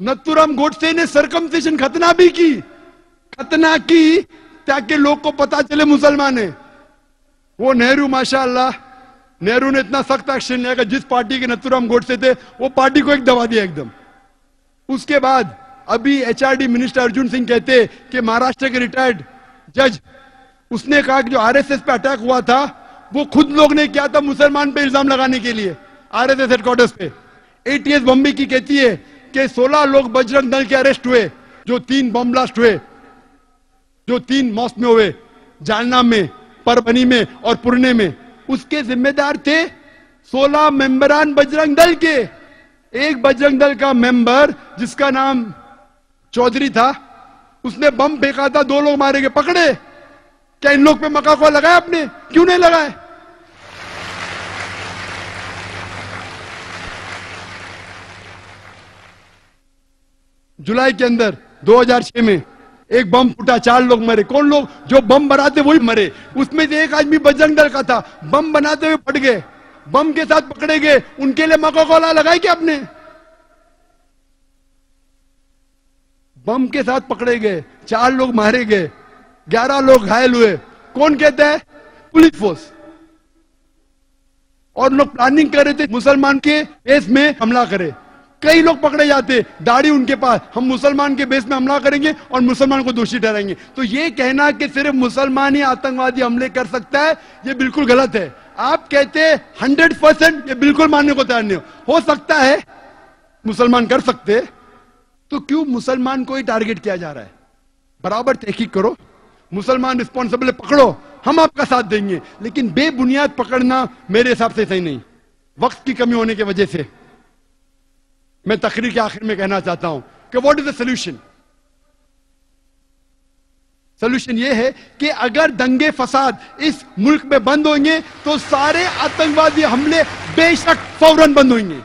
नथुराम गोडसे ने सरकमसेशन खतना भी की। खतना की ताकि लोग को पता चले मुसलमान है। वो नेहरू, माशाल्लाह, नेहरू ने इतना सख्त एक्शन लिया कि जिस पार्टी के नथुराम गोडसे थे, वो पार्टी को एक दबा दिया एकदम। उसके बाद अभी एचआरडी मिनिस्टर अर्जुन सिंह कहते कि महाराष्ट्र के रिटायर्ड जज उसने कहा कि जो आरएसएस पे अटैक हुआ था, वो खुद लोग ने किया था मुसलमान पे इल्ज़ाम लगाने के लिए आरएसएस हेडक्वार्टर्स पे। एटीएस बम्बई की कहती है कि 16 लोग बजरंग दल के अरेस्ट हुए, जो तीन बम ब्लास्ट हुए, जो तीन मौत में हुए, जालना में, परभनी में और पुणे में। उसके जिम्मेदार थे 16 मेंबरान बजरंग दल के। एक बजरंग दल का मेंबर, जिसका नाम चौधरी था, उसने बम फेंका था, दो लोग मारे गए, पकड़े। क्या इन लोग पे मका को लगाया आपने? क्यों नहीं लगाए? जुलाई के अंदर 2006 में, एक बम फूटा, चार लोग मरे। कौन लोग? जो बम बनाते वही मरे। उसमें से एक आदमी बजरंग दल का था। बम बनाते हुए फट गए। बम के साथ पकड़े गए। उनके लिए मका कोला लगाए क्या आपने? बम के साथ पकड़े गए। चार लोग मारे गए। ग्यारह लोग घायल हुए। कौन कहता है? Police force. और लोग प्लानिंग कर रहे थे मुसलमान के बेस में हमला करे। कई लोग पकड़े जाते दाढ़ी उनके पास। हम मुसलमान के बेस में हमला करेंगे और मुसलमान को दोषी ठहराएँगे। तो ये कहना कि सिर्फ़ मुसलमान ही आतंकवादी हमले कर सकता है, ये बिल्कुल गलत है। आप कहते हंड्रेड परसेंट ये बिल्कुल मानने को तैयार नहीं हो। हो सकता है मुसलमान कर सकते तो क्यों मुसलमान को ही टारगेट किया जा रहा है? बराबर तहकीक करो। मुसलमान रिस्पॉन्सिबल पकड़ो। हम आपका साथ देंगे। लेकिन बेबुनियाद पकड़ना मेरे हिसाब से सही नहीं। वक्त की कमी होने की वजह से। मैं तकरीर के आखिर में कहना चाहता हूँ कि what is the solution solution यह है कि अगर दंगे फसाद इस मुल्क में बंद होंगे तो सारे आतंकवादी हमले बेशक फ़ौरन बंद होंगे।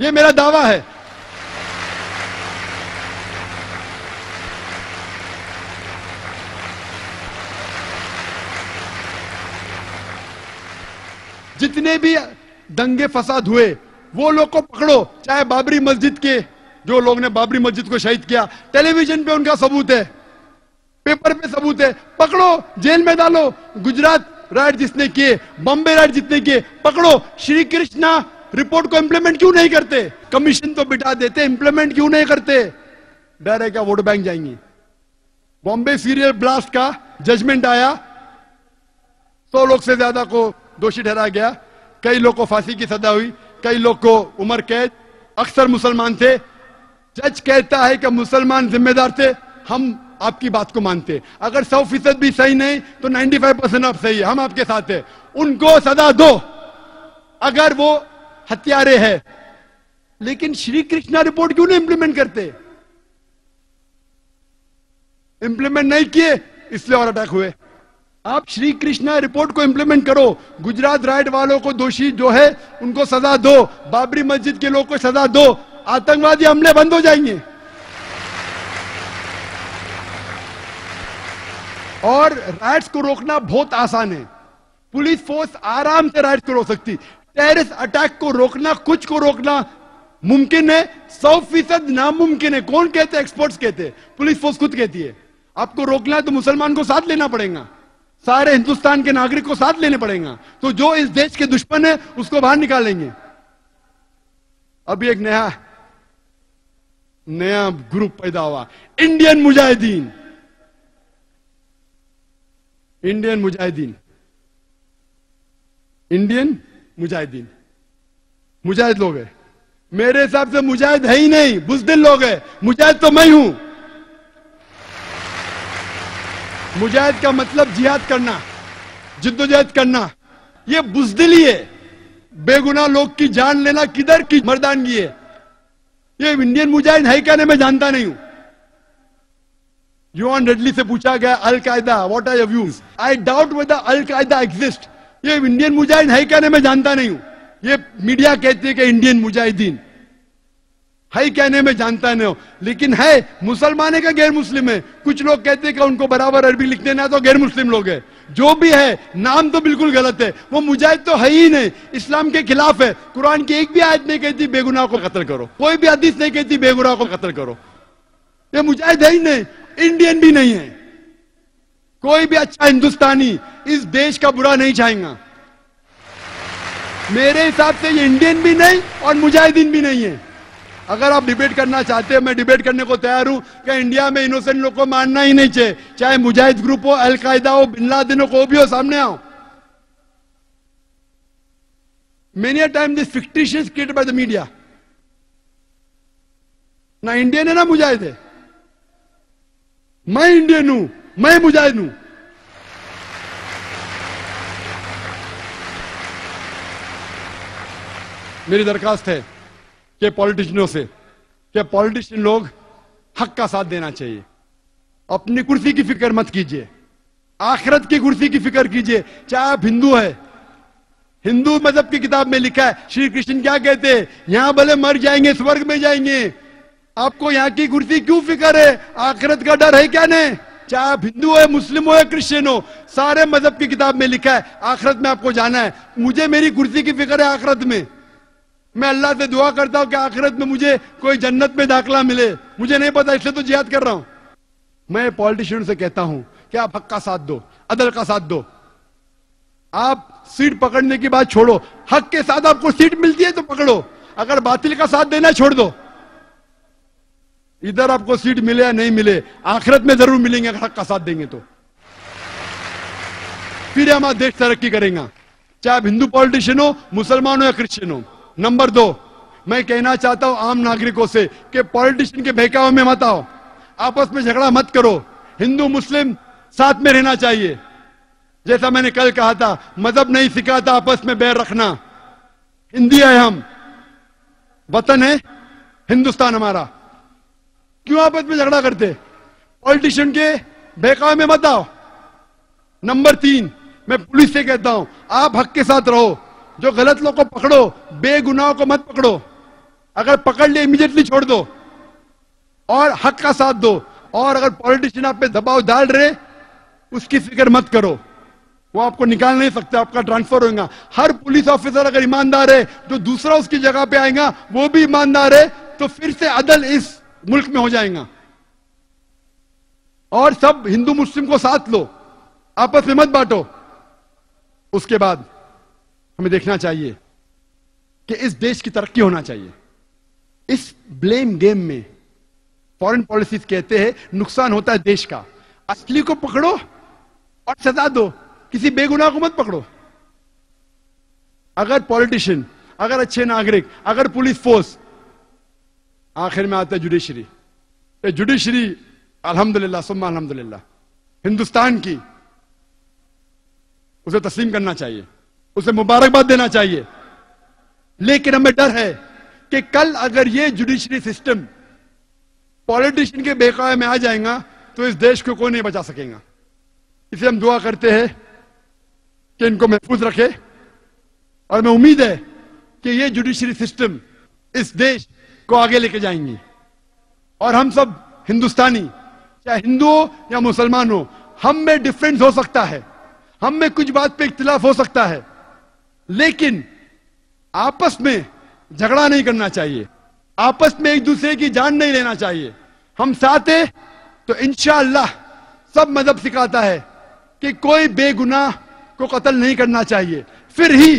यह मेरा दावा है। जितने भी दंगे फसाद हुए वो लोग को पकड़ो, चाहे बाबरी मस्जिद के, जो लोग ने बाबरी मस्जिद को शहीद किया। टेलीविज़न पे उनका सबूत है। पेपर पे सबूत है। पकड़ो, जेल में डालो। गुजरात राइट जिसने किए, बॉम्बे राइट जितने किए, पकड़ो। श्री कृष्णा रिपोर्ट को इंप्लीमेंट क्यों नहीं करते? कमीशन तो बिठा देते इंप्लीमेंट क्यों नहीं करते? डर है क्या वोट बैंक जाएँगे। बॉम्बे सीरियल ब्लास्ट का जजमेंट आया। सौ लोग से ज़्यादा को दोषी ठहरा गया। कई लोग को फांसी की सजा हुई। कई लोग को उम्र कैद, अक्सर मुसलमान थे। जज कहता है कि मुसलमान जिम्मेदार थे, हम आपकी बात को मानते। अगर सौ फ़ीसद भी सही नहीं तो 95 परसेंट आप सही है, हम आपके साथ है। उनको सजा दो। अगर वो हत्यारे है, लेकिन श्री कृष्णा रिपोर्ट क्यों नहीं इंप्लीमेंट करते? इंप्लीमेंट नहीं किए, इसलिए और अटैक हुए। आप श्री कृष्णा रिपोर्ट को इंप्लीमेंट करो। गुजरात राइट वालों को दोषी जो है, उनको सजा दो। बाबरी मस्जिद के लोग को सजा दो। आतंकवादी हमले बंद हो जाएँगे। और राइट्स को रोकना बहुत आसान है। पुलिस फोर्स आराम से राइट्स को रोक सकती। टेररिस्ट अटैक को रोकना, कुछ को रोकना मुमकिन है। सौ फ़ीसद नामुमकिन है। कौन कहते एक्सपर्ट्स कहते पुलिस फोर्स खुद कहती है। आपको रोकना है तो मुसलमान को साथ लेना पड़ेगा। सारे हिंदुस्तान के नागरिक को साथ लेने पड़ेगा। तो जो इस देश के दुश्मन है, उसको बाहर निकालेंगे अभी एक नया नया ग्रुप पैदा हुआ। Indian Mujahideen. Indian Mujahideen. Indian Mujahideen. मुजाहिद लोग है। मेरे हिसाब से मुजाहिद है ही नहीं। बुजदिल लोग है। मुजाहिद तो मैं हूँ। मुजाहिद का मतलब जिहाद करना, जिद्दोजहद करना। ये बुजदिली है। बेगुना लोग की जान लेना किधर की मर्दानगी है। ये इंडियन मुजाहिद है कहने मैं जानता नहीं हूँ। यून रेडली से पूछा गया Al Qaeda what are views I doubt whether Al Qaeda exist ये इंडियन मुजाहिद है कहने मैं जानता नहीं हूँ। ये मीडिया कहती है कि इंडियन मुजाहिदीन। है कहने में जानता नहीं हो। लेकिन है, मुसलमान है का गैर मुस्लिम है? कुछ लोग कहते हैं कि उनको बराबर अरबी लिखने ना तो गैर मुस्लिम लोग है। जो भी है, नाम तो बिल्कुल गलत है। वो मुजाहिद तो है ही नहीं। इस्लाम के खिलाफ है। कुरान की एक भी आयत नहीं कहती, बेगुनाह को कत्ल करो। कोई भी हदीस नहीं कहती, बेगुनाह को कत्ल करो। ये मुजाहिद है ही नहीं। इंडियन भी नहीं है। कोई भी अच्छा हिंदुस्तानी इस देश का बुरा नहीं चाहेगा। मेरे हिसाब से ये इंडियन भी नहीं और मुजाहिदीन भी नहीं है। अगर आप डिबेट करना चाहते हैं, मैं डिबेट करने को तैयार हूँ कि इंडिया में इनोसेंट लोग को मानना ही नहीं चाहिए। चाहे मुजाहिद ग्रुप हो अलकायदा हो बिन हो को भी हो, सामने आओ। Many time this fictitious created by the media ना इंडियन है, ना मुजाहिद है। मैं इंडियन हूँ, मैं मुजाहिद हूँ। मेरी दरखास्त है। कि पॉलिटिशियनों से, कि पॉलिटिशियन लोग हक का साथ देना चाहिए। अपनी कुर्सी की फ़िक्र मत कीजिए। आखिरत की कुर्सी की फ़िक्र कीजिए। चाहे आप हिंदू है। हिंदू मज़हब की किताब में लिखा है, श्री कृष्ण क्या कहते हैं? यहाँ भले मर जाएँगे, स्वर्ग में जाएँगे। आपको यहाँ की कुर्सी क्यों फ़िक्र है? आखिरत का डर है क्या नहीं? चाहे आप हिंदू है, मुस्लिम हो या क्रिश्चियन हो, सारे मज़हब की किताब में लिखा है, आखिरत में आपको जाना है। मुझे मेरी कुर्सी की फ़िक्र है आखिरत में। मैं अल्लाह से दुआ करता हूँ कि आखिरत में मुझे कोई जन्नत में दाखला मिले। मुझे नहीं पता, इसलिए तो जियाद कर रहा हूँ। मैं पॉलिटिशियन से कहता हूँ कि आप हक का साथ दो, अदल का साथ दो। आप सीट पकड़ने की बात छोड़ो। हक के साथ आपको सीट मिलती है तो पकड़ो। अगर बातिल का साथ देना छोड़ दो। इधर आपको सीट मिले या नहीं मिले, आखिरत में ज़रूर मिलेंगे अगर हक का साथ देंगे तो। फिर हमारा देश तरक्की करेगा। चाहे आप हिंदू पॉलिटिशियन हो, मुसलमान हो या क्रिश्चियन हो। नंबर दो, मैं कहना चाहता हूँ आम नागरिकों से कि पॉलिटिशियन के बहकाव में मत आओ। आपस में झगड़ा मत करो। हिंदू, मुस्लिम साथ में रहना चाहिए। जैसा मैंने कल कहा था, मज़हब नहीं सिखाता आपस में बैर रखना। हिंदी है हम। वतन है हिंदुस्तान हमारा। क्यों आपस में झगड़ा करते? पॉलिटिशियन के बहकाव में मत आओ। नंबर तीन, मैं पुलिस से कहता हूँ, आप हक के साथ रहो। जो गलत लोग को पकड़ो, बेगुनाहों को मत पकड़ो। अगर पकड़ लिया इमीडिएटली छोड़ दो। और हक का साथ दो। और अगर पॉलिटिशियन आप पे दबाव डाल रहे, उसकी फ़िक्र मत करो। वो आपको निकाल नहीं सकते, आपका ट्रांसफ़र होगा हर पुलिस ऑफिसर अगर ईमानदार है, जो दूसरा उसकी जगह पे आएगा, वो भी ईमानदार है तो फिर से अदल इस मुल्क में हो जाएगा। और सब हिंदू मुस्लिम को साथ लो। आपस में मत बांटो। उसके बाद हमें देखना चाहिए कि इस देश की तरक्की होना चाहिए। इस ब्लेम गेम में फॉरेन पॉलिसीज़ कहते हैं, नुकसान होता है देश का। असली को पकड़ो और सजा दो, किसी बेगुनाह को मत पकड़ो। अगर पॉलिटिशियन अगर अच्छे नागरिक, अगर पुलिस फोर्स आखिर में आता है जुडिशरी जुडिशरी अल्हम्दुलिल्लाह, सुम्मा अल्हम्दुलिल्लाह। हिंदुस्तान की, उसे तस्लीम करना चाहिए। उसे मुबारकबाद देना चाहिए। लेकिन हमें डर है कि कल अगर ये जुडिशरी सिस्टम पॉलिटिशियन के बेकाय में आ जाएगा तो इस देश को कोई नहीं बचा सकेगा? इसे हम दुआ करते हैं कि इनको महफूज रखे। और हमें उम्मीद है कि ये जुडिशरी सिस्टम इस देश को आगे लेके जाएँगी। और हम सब हिंदुस्तानी, चाहे हिंदू हो या मुसलमान हो, हम में डिफरेंस हो सकता है। हम में कुछ बात पे इख्तलाफ हो सकता है। लेकिन आपस में झगड़ा नहीं करना चाहिए। आपस में एक दूसरे की जान नहीं लेना चाहिए। हम साथ हैं तो इंशाअल्लाह सब मज़हब सिखाता है कि कोई बेगुनाह को कत्ल नहीं करना चाहिए। फिर ही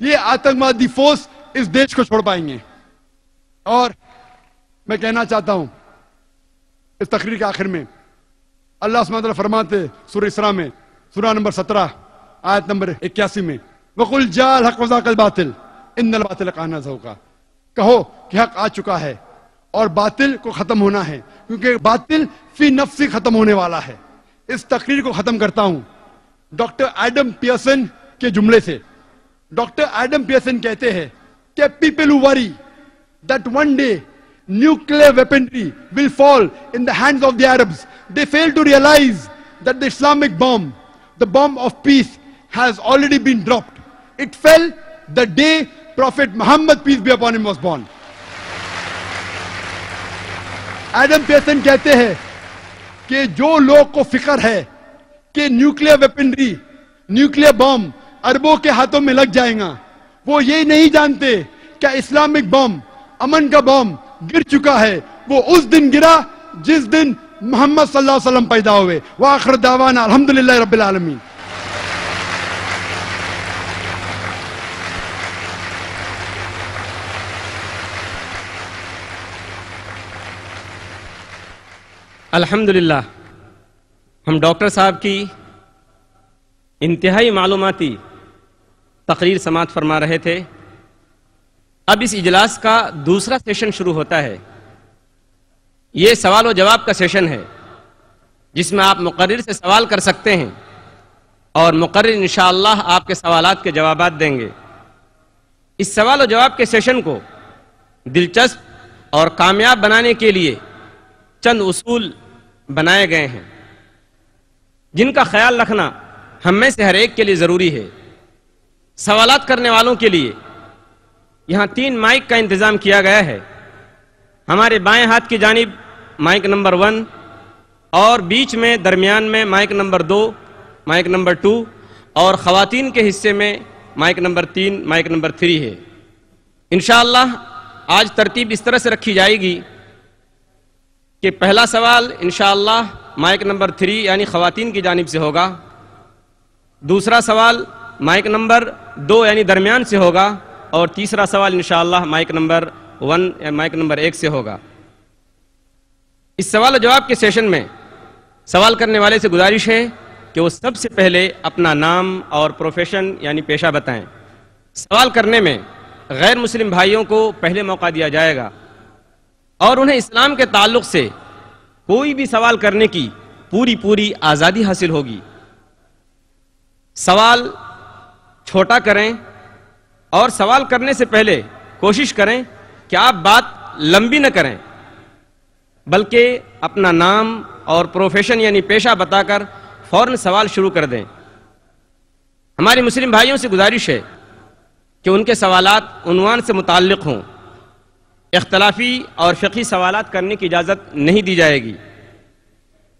ये आतंकवादी फोर्स इस देश को छोड़ पाएँगे। और मैं कहना चाहता हूँ, इस तकरीर के आखिर में अल्लाह फरमाते सुर इसरा में सुरा नंबर सत्रह, आयत नंबर इक्यासी में वकुल जाल हक वजाकल बातिल। इन बातिल काना का कहो कि हक आ चुका है और बातिल को खत्म होना है क्योंकि बातिल फ़ी नफ्सी खत्म होने वाला है। इस तकरीर को खत्म करता हूँ। डॉक्टर एडम पियर्सन के जुमले से। डॉक्टर एडम पियर्सन कहते हैं कि people who worry that one day nuclear weaponry will fall in the hands of the Arabs. They fail to realize that the Islamic bomb, the bomb of peace, has already been dropped. It fell the day Prophet Muhammad, peace be upon him, was born. Adam pension कहते हैं कि जो लोग को फ़िक्र है कि nuclear weaponry nuclear bomb अरबों के हाथों में लग जाएगा वो ये नहीं जानते क्या इस्लामिक बॉम्ब अमन का बॉम्ब गिर चुका है वो उस दिन गिरा जिस दिन मोहम्मद सल्लल्लाहु अलैहि वसल्लम पैदा हुए वाखर दावाना अल्हम्दुलिल्लाह रब्बिल अल्हम्दुलिल्लाह, हम डॉक्टर साहब की इंतहाई मालूमती तकरीर समात फरमा रहे थे। अब इस इजलास का दूसरा सेशन शुरू होता है। ये सवाल व जवाब का सेशन है, जिसमें आप मुकर्र से सवाल कर सकते हैं और मुकर्र इन आपके सवालात के जवाब देंगे। इस सवाल और जवाब के सेशन को दिलचस्प और कामयाब बनाने के लिए चंद उसूल बनाए गए हैं, जिनका ख्याल रखना हम में से हर एक के लिए ज़रूरी है। सवालात करने वालों के लिए यहाँ तीन माइक का इंतज़ाम किया गया है। हमारे बाएँ हाथ की जानब माइक नंबर वन और बीच में दरमियान में माइक नंबर दो, माइक नंबर टू और ख़वातीन के हिस्से में माइक नंबर तीन, माइक नंबर थ्री है। इनशाला आज तरतीब इस तरह से रखी जाएगी कि पहला सवाल इनशाला माइक नंबर थ्री, यानी ख़वातीन की जानब से होगा। दूसरा सवाल, माइक नंबर दो, यानी दरमियान से होगा। और तीसरा सवाल इनशाला माइक नंबर वन, या माइक नंबर एक से होगा। इस सवाल जवाब के सेशन में सवाल करने वाले से गुजारिश है कि वो सबसे पहले अपना नाम और प्रोफेशन, यानी पेशा बताएँ। सवाल करने में गैर मुस्लिम भाइयों को पहले मौका दिया जाएगा। और उन्हें इस्लाम के ताल्लुक से कोई भी सवाल करने की पूरी पूरी आज़ादी हासिल होगी। सवाल छोटा करें और सवाल करने से पहले कोशिश करें कि आप बात लंबी न करें, बल्कि अपना नाम और प्रोफेशन यानी पेशा बताकर फ़ौरन सवाल शुरू कर दें। हमारे मुस्लिम भाइयों से गुजारिश है कि उनके सवालात उनवान से मुतक़ हों। इख्तलाफी और फ़ी सवाल करने की इजाज़त नहीं दी जाएगी।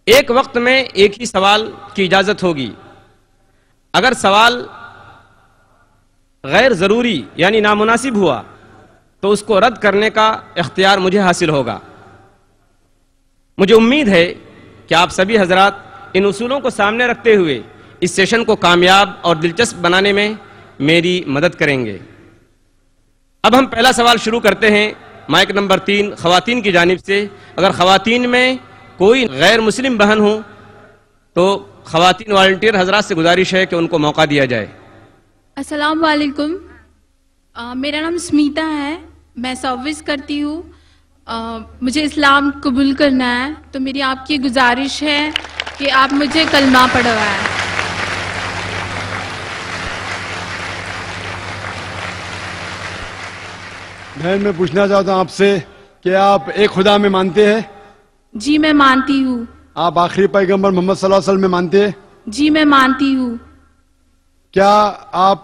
एक वक्त में एक ही सवाल की इजाज़त होगी। अगर सवाल गैर ज़रूरी यानी नामुनासिब हुआ तो उसको रद्द करने का इख्तियार मुझे हासिल होगा। मुझे उम्मीद है कि आप सभी हजरात इन उसूलों को सामने रखते हुए इस सेशन को कामयाब और दिलचस्प बनाने में मेरी मदद करेंगे। अब हम पहला सवाल शुरू करते हैं माइक नंबर तीन खातन की जानब से, अगर खातन में कोई गैर मुस्लिम बहन हो तो खातन वॉल्टियर हजरात से गुजारिश है कि उनको मौका दिया जाए। अस्सलाम वालेकुम। मेरा नाम स्मिता है। मैं सर्विस करती हूँ। मुझे इस्लाम कबूल करना है। तो मेरी आपकी गुजारिश है कि आप मुझे कलमा पढ़वाएँ। बहन मैं पूछना चाहता हूँ आपसे कि आप एक खुदा में मानते हैं? जी मैं मानती हूँ। आप आखिरी पैगंबर मोहम्मद सल्लल्लाहु अलैहि वसल्लम में मानते हैं? जी मैं मानती हूँ। क्या आप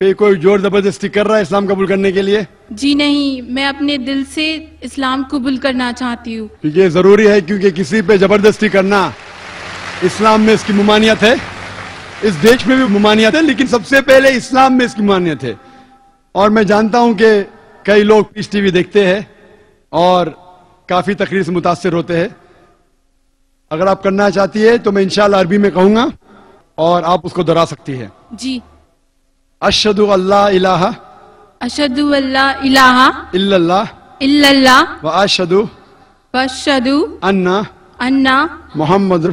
पे कोई ज़ोर ज़बरदस्ती कर रहा है इस्लाम कबूल करने के लिए? जी नहीं मैं अपने दिल से इस्लाम कबूल करना चाहती हूँ। ये ज़रूरी है क्योंकि किसी पे ज़बरदस्ती करना इस्लाम में इसकी मुमानियत है। इस देश में भी मुमानियत है लेकिन सबसे पहले इस्लाम में इसकी मुमानियत है। और मैं जानता हूँ कि कई लोग पीस टीवी देखते हैं और काफ़ी तकरीर से मुतासर होते हैं। अगर आप करना चाहती है तो मैं इंशाल्लाह अरबी में कहूँगा और आप उसको दोहरा सकती है। जी। अशद अल्लाह इलाहा अशद अल्लाह इलाहा इल्लल्लाह इल्लल्लाह व अशदु वशदु अन्ना अन्ना मोहम्मद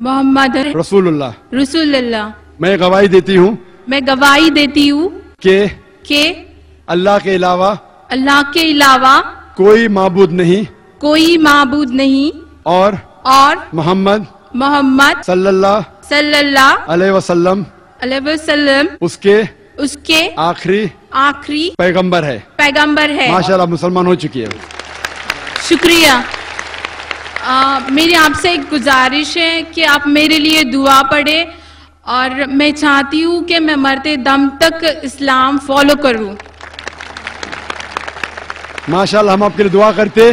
मोहम्मद रसूलुल्लाह। रसूलुल्लाह। मैं गवाही देती हूँ मैं गवाही देती हूँ कि कि अल्लाह के अलावा अल्लाह के अलावा कोई माबूद नहीं। कोई माबूद नहीं। और और मोहम्मद मोहम्मद सल्लल्लाहु सल्लल्लाहु अलैहि वसल्लम अलैहि वसल्लम उसके उसके आखिरी आखिरी पैगंबर है। पैगंबर है। माशाल्लाह मुसलमान हो चुकी है शुक्रिया। आ, मेरी आपसे एक गुजारिश है कि आप मेरे लिए दुआ पढ़े और मैं चाहती हूँ कि मैं मरते दम तक इस्लाम फॉलो करूँ। माशाल्लाह हम आपके लिए दुआ करते।